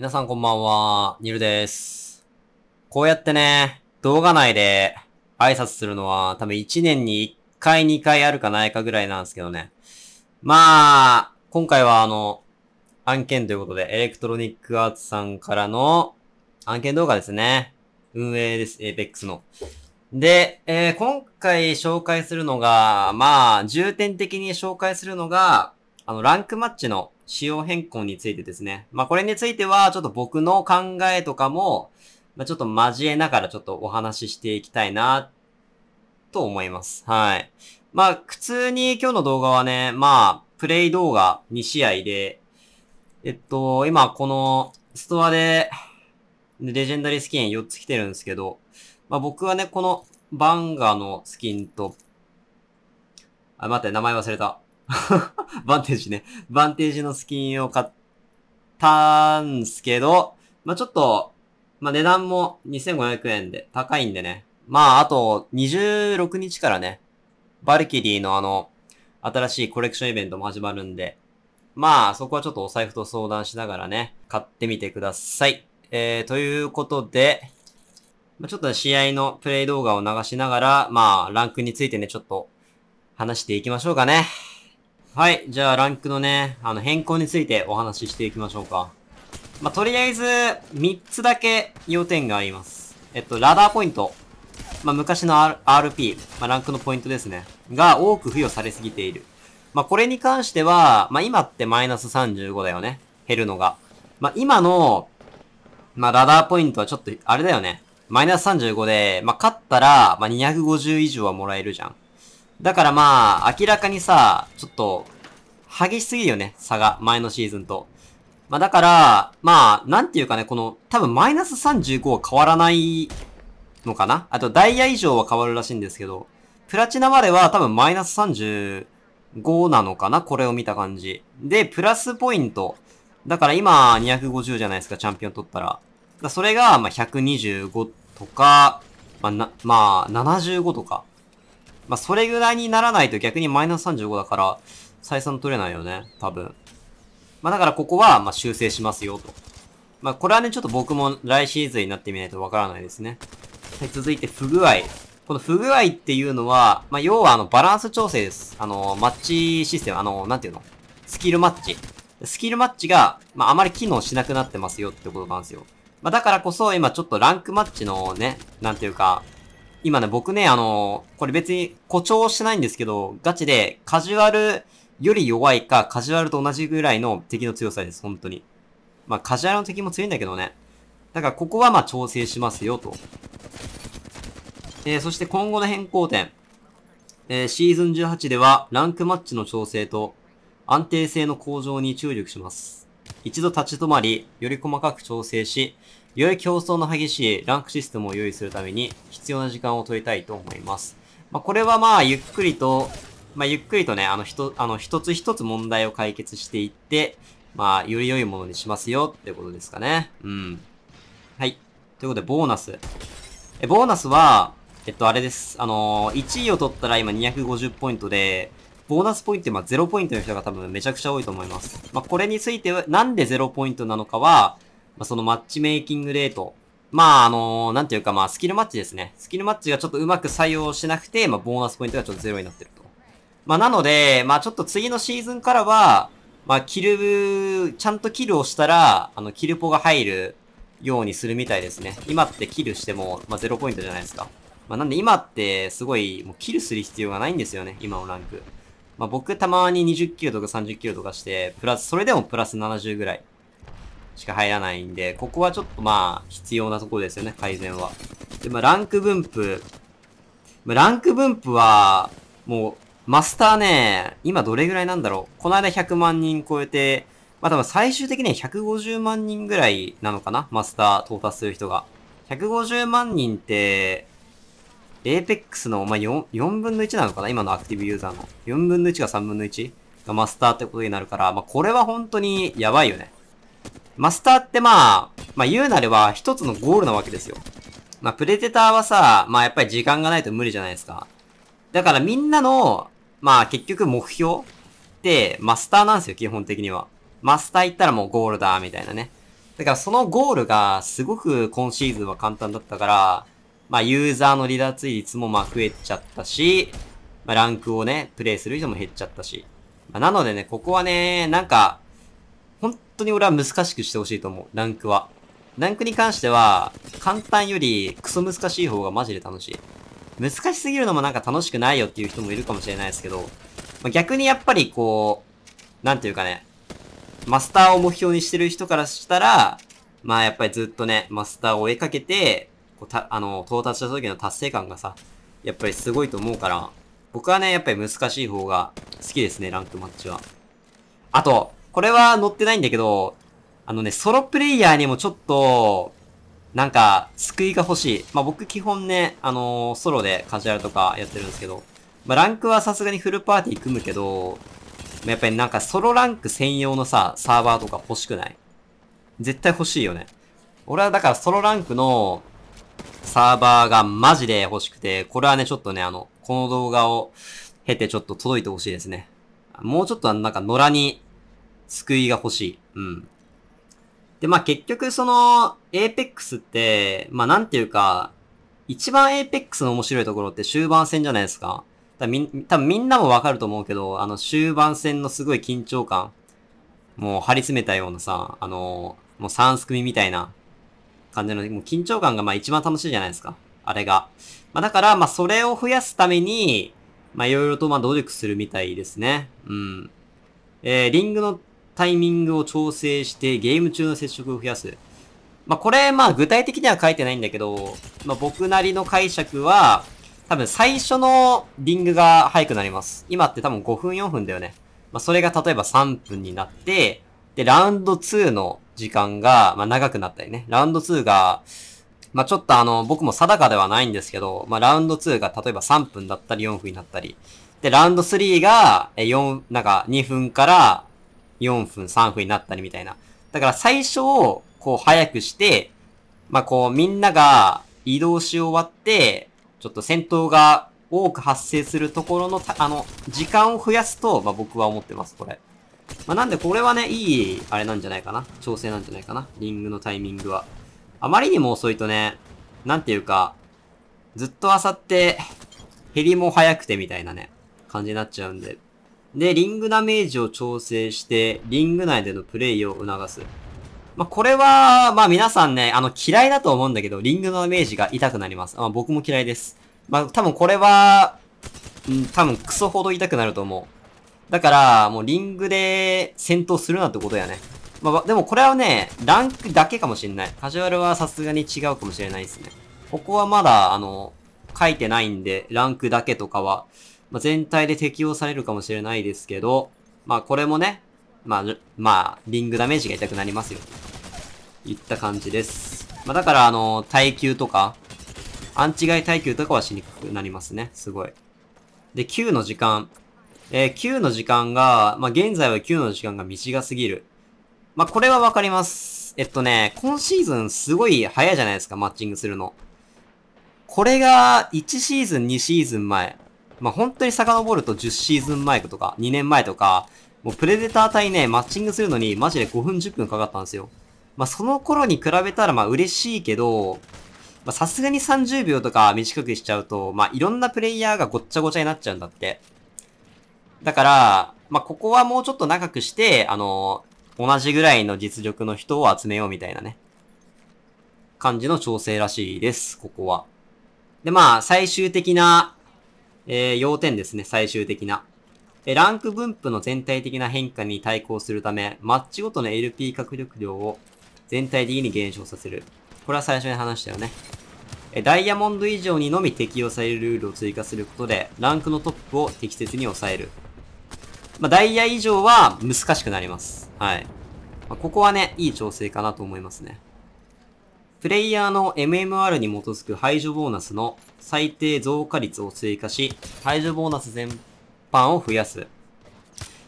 皆さんこんばんは、ニルです。こうやってね、動画内で挨拶するのは多分1年に1回2回あるかないかぐらいなんですけどね。まあ、今回はあの、案件ということで、エレクトロニックアーツさんからの案件動画ですね。運営です、APEX の。で、えー今回紹介するのが、まあ、重点的に紹介するのが、あの、ランクマッチの仕様変更についてですね。まあ、これについては、ちょっと僕の考えとかも、まあ、ちょっと交えながらちょっとお話ししていきたいな、と思います。はい。まあ、普通に今日の動画はね、まあ、プレイ動画2試合で、えっと、今このストアで、レジェンダリースキン4つ来てるんですけど、まあ僕はね、このバンガーのスキンと、あ、待って、名前忘れた。バンテージね。バンテージのスキンを買ったんすけど、まあちょっと、まあ値段も2500円で高いんでね。まああと26日からね、バルキリーのあの、新しいコレクションイベントも始まるんで、まあそこはちょっとお財布と相談しながらね、買ってみてください。えー、ということで、まあちょっと試合のプレイ動画を流しながら、まあランクについてね、ちょっと話していきましょうかね。はい。じゃあ、ランクのね、あの、変更についてお話ししていきましょうか。まあ、とりあえず、3つだけ要点があります。えっと、ラダーポイント。まあ、昔の、R、RP、まあ、ランクのポイントですね。が多く付与されすぎている。まあ、これに関しては、まあ、今ってマイナス35だよね。減るのが。まあ、今の、まあ、ラダーポイントはちょっと、あれだよね。マイナス35で、まあ、勝ったら、まあ、250以上はもらえるじゃん。だからまあ、明らかにさ、ちょっと、激しすぎるよね、差が、前のシーズンと。まあだから、まあ、なんていうかね、この、多分マイナス35は変わらないのかな？あと、ダイヤ以上は変わるらしいんですけど、プラチナまでは多分マイナス35なのかな？これを見た感じ。で、プラスポイント。だから今、250じゃないですか、チャンピオン取ったら。らそれが、まあ、125とか、まあ、な、まあ、75とか。まあ、それぐらいにならないと逆にマイナス35だから、採算取れないよね、多分。まあ、だからここは、ま、修正しますよ、と。まあ、これはね、ちょっと僕も来シーズンになってみないとわからないですね。はい、続いて不具合。この不具合っていうのは、まあ、要はあの、バランス調整です。あの、マッチシステム、あの、なんていうの？スキルマッチ。スキルマッチが、まあ、あまり機能しなくなってますよってことなんですよ。まあ、だからこそ、今ちょっとランクマッチのね、なんていうか、今ね、僕ね、あのこれ別に誇張してないんですけど、ガチでカジュアルより弱いか、カジュアルと同じぐらいの敵の強さです、本当に。まあ、カジュアルの敵も強いんだけどね。だからここはまあ調整しますよ、と。えー、そして今後の変更点。えー、シーズン18では、ランクマッチの調整と、安定性の向上に注力します。一度立ち止まり、より細かく調整し、より競争の激しいランクシステムを用意するために必要な時間を取りたいと思います。まあ、これはまあ、ゆっくりと、まあ、ゆっくりとね、あの、ひと、あの、一つ一つ問題を解決していって、まあ、より良いものにしますよってことですかね。うん。はい。ということで、ボーナス。え、ボーナスは、えっと、あれです。あのー、1位を取ったら今250ポイントで、ボーナスポイント今0ポイントの人が多分めちゃくちゃ多いと思います。まあ、これについては、なんで0ポイントなのかは、まあ、そのマッチメイキングレート。まあ、あのーなんていうかまあ、スキルマッチですね。スキルマッチがちょっとうまく作用しなくて、まあ、ボーナスポイントがちょっとゼロになってると。まあ、なので、まあ、ちょっと次のシーズンからは、まあ、キル、ちゃんとキルをしたら、あの、キルポが入るようにするみたいですね。今ってキルしても、まあ、ゼロポイントじゃないですか。まあ、なんで今って、すごい、もうキルする必要がないんですよね、今のランク。まあ、僕たまに20キルとか30キルとかして、プラス、それでもプラス70ぐらいしか入らないんで、ここはちょっとまあ、必要なところですよね、改善は。で、まあ、ランク分布。まあ、ランク分布は、もう、マスターね、今どれぐらいなんだろう。この間100万人超えて、まあ多分最終的には150万人ぐらいなのかなマスター到達する人が。150万人って、Apex の、まあ、4、4分の1なのかな今のアクティブユーザーの。4分の1が3分の 1? がマスターってことになるから、まあ、これは本当にやばいよね。マスターってまあ、まあ言うなれば一つのゴールなわけですよ。まあプレデターはさ、まあやっぱり時間がないと無理じゃないですか。だからみんなの、まあ結局目標ってマスターなんですよ、基本的には。マスター行ったらもうゴールだ、みたいなね。だからそのゴールがすごく今シーズンは簡単だったから、まあユーザーの離脱率もまあ増えちゃったし、まあランクをね、プレイする人も減っちゃったし。まあ、なのでね、ここはね、なんか、当に俺は難しくしてほしいと思う、ランクは。ランクに関しては、簡単よりクソ難しい方がマジで楽しい。難しすぎるのもなんか楽しくないよっていう人もいるかもしれないですけど、まあ、逆にやっぱりこう、なんていうかね、マスターを目標にしてる人からしたら、まあやっぱりずっとね、マスターを追いかけて、こうた、あの、到達した時の達成感がさ、やっぱりすごいと思うから、僕はね、やっぱり難しい方が好きですね、ランクマッチは。あと、これは載ってないんだけど、あのね、ソロプレイヤーにもちょっと、なんか、救いが欲しい。まあ、僕基本ね、あのー、ソロでカジュアルとかやってるんですけど、まあ、ランクはさすがにフルパーティー組むけど、まやっぱりなんかソロランク専用のさ、サーバーとか欲しくない？絶対欲しいよね。俺はだからソロランクのサーバーがマジで欲しくて、これはね、ちょっとね、あの、この動画を経てちょっと届いてほしいですね。もうちょっとなんか野良に救いが欲しい。うん。で、まあ結局その、エーペックスって、まあなんていうか、一番エーペックスの面白いところって終盤戦じゃないですか。多分多分みんなもわかると思うけど、あの終盤戦のすごい緊張感、もう張り詰めたようなさ、あの、もう3す組みたいな感じの、もう緊張感がまあ一番楽しいじゃないですか。あれが。まあだから、まそれを増やすために、まあいろいろとま努力するみたいですね。うん。えー、リングのタイミングを調整してゲーム中の接触を増やす。まあ、これ、まあ、具体的には書いてないんだけど、まあ、僕なりの解釈は、多分最初のリングが早くなります。今って多分5分4分だよね。まあ、それが例えば3分になって、で、ラウンド2の時間が、ま、長くなったりね。ラウンド2が、まあ、ちょっとあの、僕も定かではないんですけど、まあ、ラウンド2が例えば3分だったり4分になったり。で、ラウンド3が、4、なんか2分から4分、3分になったりみたいな。だから最初を、こう早くして、まあ、こうみんなが移動し終わって、ちょっと戦闘が多く発生するところの、あの、時間を増やすと、まあ、僕は思ってます、これ。まあ、なんでこれはね、いい、あれなんじゃないかな。調整なんじゃないかな。リングのタイミングは。あまりにも遅いとね、なんていうか、ずっと漁って、減りも早くてみたいなね、感じになっちゃうんで、で、リングダメージを調整して、リング内でのプレイを促す。まあ、これは、まあ皆さんね、あの嫌いだと思うんだけど、リングのダメージが痛くなります。まあ、僕も嫌いです。まあ多分これは、うん、多分クソほど痛くなると思う。だから、もうリングで戦闘するなってことやね。まあ、でもこれはね、ランクだけかもしんない。カジュアルはさすがに違うかもしれないですね。ここはまだ、あの、書いてないんで、ランクだけとかは、まあ、全体で適用されるかもしれないですけど、まあこれもね、まあ、まあ、リングダメージが痛くなりますよ。いった感じです。まあだからあの、耐久とか、アンチ外耐久とかはしにくくなりますね。すごい。で、Q の時間。えー、Q の時間が、まあ現在は Q の時間が短すぎる。まあこれはわかります。えっとね、今シーズンすごい早いじゃないですか、マッチングするの。これが1シーズン、2シーズン前。まあ、本当に遡ると10シーズン前とか、2年前とか、もうプレデター対ね、マッチングするのにマジで5分10分かかったんですよ。まあ、その頃に比べたらまあ嬉しいけど、まさすがに30秒とか短くしちゃうと、まあ、いろんなプレイヤーがごっちゃごちゃになっちゃうんだって。だから、まあ、ここはもうちょっと長くして、あの、同じぐらいの実力の人を集めようみたいなね。感じの調整らしいです、ここは。で、まあ、最終的なえー、要点ですね、最終的な。えランク分布の全体的な変化に対抗するため、マッチごとの LP 獲得量を全体的に減少させる。これは最初に話したよね。えダイヤモンド以上にのみ適用されるルールを追加することで、ランクのトップを適切に抑える。まあ、ダイヤ以上は難しくなります。はい。まあ、ここはね、いい調整かなと思いますね。プレイヤーの MMR に基づく排除ボーナスの最低増加率を追加し、排除ボーナス全般を増やす。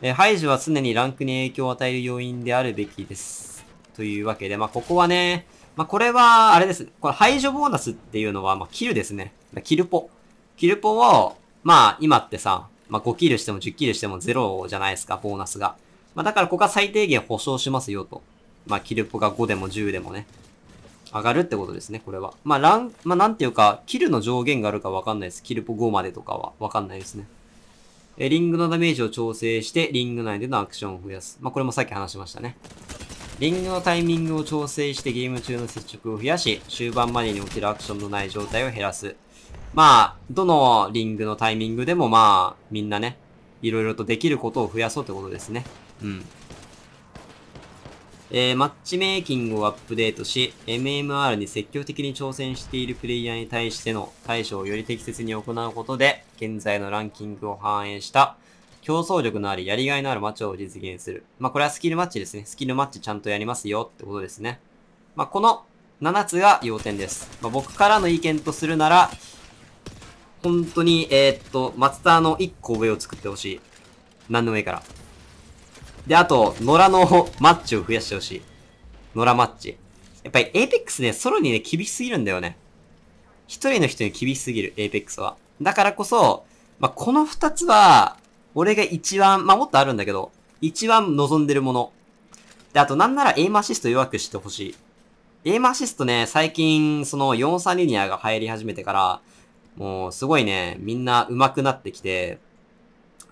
え排除は常にランクに影響を与える要因であるべきです。というわけで、まあ、ここはね、まあ、これは、あれです。これ排除ボーナスっていうのは、まあ、キルですね。キルポ。キルポを、まあ、今ってさ、まあ、5キルしても10キルしても0じゃないですか、ボーナスが。まあ、だからここは最低限保証しますよと。まあ、キルポが5でも10でもね、上がるってことですね、これは。まあ、ラン、まあ、なんていうか、キルの上限があるかわかんないです。キルポ5までとかはわかんないですね。え、リングのダメージを調整して、リング内でのアクションを増やす。まあ、これもさっき話しましたね。リングのタイミングを調整してゲーム中の接触を増やし、終盤までに起きるアクションのない状態を減らす。まあ、どのリングのタイミングでもまあ、みんなね、いろいろとできることを増やそうってことですね。うん。えー、マッチメイキングをアップデートし、MMR に積極的に挑戦しているプレイヤーに対しての対処をより適切に行うことで、現在のランキングを反映した競争力のあり、やりがいのあるマッチを実現する。まあ、これはスキルマッチですね。スキルマッチちゃんとやりますよってことですね。まあ、この7つが要点です。まあ、僕からの意見とするなら、本当に、えー、っと、マスターの1個上を作ってほしい。何でもいいから。で、あと、野良のマッチを増やしてほしい。野良マッチ。やっぱりエイペックスね、ソロにね、厳しすぎるんだよね。一人の人に厳しすぎる、エイペックスは。だからこそ、まあ、この二つは、俺が一番、まあ、もっとあるんだけど、一番望んでるもの。で、あとなんならエイムアシスト弱くしてほしい。エイムアシストね、最近、その43リニアが入り始めてから、もう、すごいね、みんな上手くなってきて、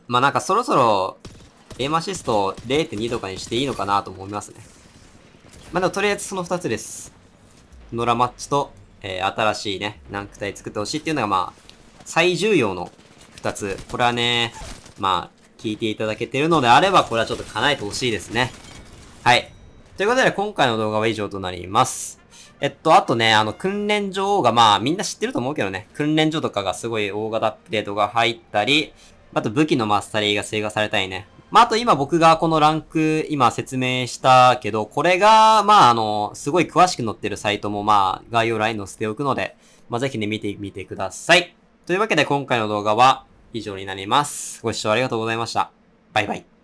まあ、なんかそろそろ、エイムアシスト0.2とかにしていいのかなと思いますね。まあ、でもとりあえずその2つです。ノラマッチと、えー、新しいね、ランク帯作ってほしいっていうのがまあ、最重要の2つ。これはね、まあ、聞いていただけてるのであれば、これはちょっと叶えてほしいですね。はい。ということで、今回の動画は以上となります。えっと、あとね、あの、訓練場が、まあ、みんな知ってると思うけどね、訓練所とかがすごい大型アップデートが入ったり、あと武器のマスタリーが追加されたりね。まあ、あと今僕がこのランク、今説明したけど、これが、まあ、あの、すごい詳しく載ってるサイトも、まあ、概要欄に載せておくので、まあ、ぜひね、見てみてください。というわけで今回の動画は以上になります。ご視聴ありがとうございました。バイバイ。